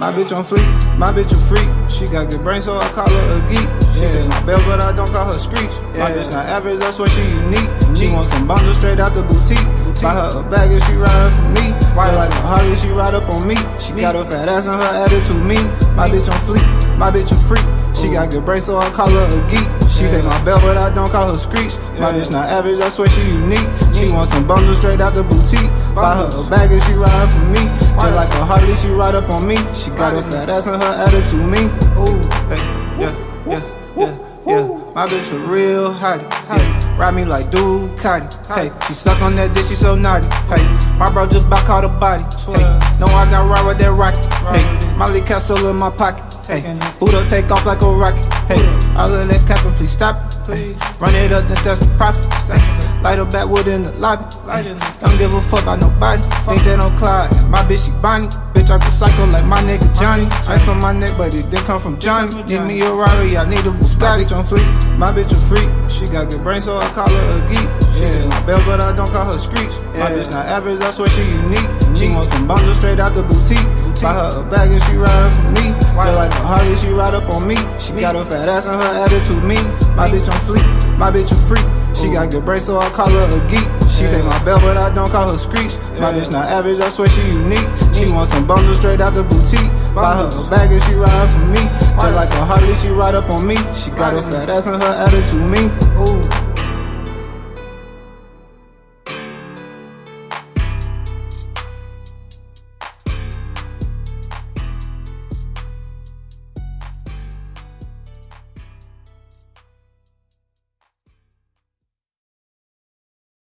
My bitch on fleek, my bitch a freak. She got good brains, so I call her a geek. She yeah. say my bell, but I don't call her screech. Yeah. My bitch not average, that's why she unique. She want some bundles straight out the boutique. boutique. Buy her a bag and she riding for me. Why like a Harley, she ride up on me. She got a fat ass and her attitude mean. My bitch on fleek, my bitch a freak. She got good brains, so I call her a geek. She say my bell, but I don't call her screech. My bitch not average, that's why she unique. She want some bundles straight out the boutique. Buy her a bag and she riding for me. Just like a Harley, she ride up on me. She got a fat ass and her attitude mean. Ooh, hey, yeah, yeah, yeah, yeah. My bitch a real hottie. Yeah. Ride me like Ducati. Hey, she suck on that dick, she so naughty. Hey, my bro just back caught a body. Hey, know I got ride with that rocket. Hey, Molly Castle in my pocket. Hey, Buddha take off like a rocket. Hey, all of that capping, please stop it. Please. Run it up, then that's the profit. Light up backwood in the lobby. Don't give a fuck about nobody. Think that I'm Clyde. My bitch, she Bonnie. Bitch, I can cycle like my nigga Johnny. Ice on my neck, baby. They come from Johnny. Need me a Rari, I need a Bugatti. On fleek. My bitch a freak. She got good brains, so I call her a geek. She yeah. said my bell, but I don't call her screech. Yeah. My bitch not average, that's why she unique. Mm-hmm. She want some bundles straight out the boutique. Buy her a bag and she riding for me. Just like a Harley, she ride up on me. She got a fat ass and her attitude mean. My bitch on fleek. My bitch a freak. She got good brains, so I call her a geek. She say my bell, but I don't call her screech. My bitch not average, that's why she unique. She want some bundles straight out the boutique. Buy her a bag and she ride for me. Just like a Harley, she ride up on me. She got a fat ass and her attitude mean. Ooh.